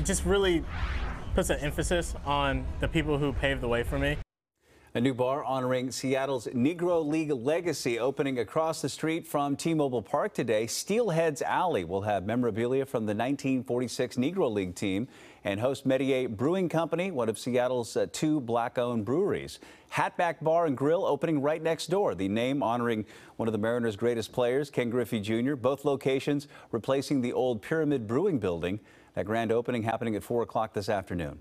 it just really puts an emphasis on the people who paved the way for me. A new bar honoring Seattle's Negro League legacy opening across the street from T-Mobile Park today. Steelheads Alley will have memorabilia from the 1946 Negro League team and host Metier Brewing Company, one of Seattle's uh, two black-owned breweries. Hatback Bar and Grill opening right next door. The name honoring one of the Mariners' greatest players, Ken Griffey Jr. Both locations replacing the old Pyramid Brewing building. That grand opening happening at 4 o'clock this afternoon.